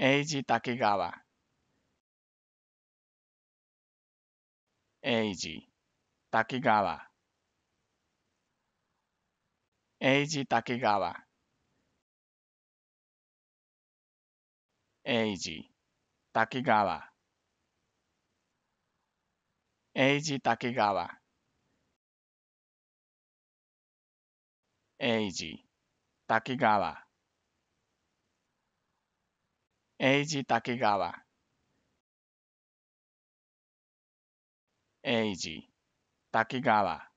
Eiji Takegawa Eiji Takegawa Eiji Takegawa Eiji Takegawa Eiji Takegawa Eiji Takegawa Eiji Takegawa Eiji Takegawa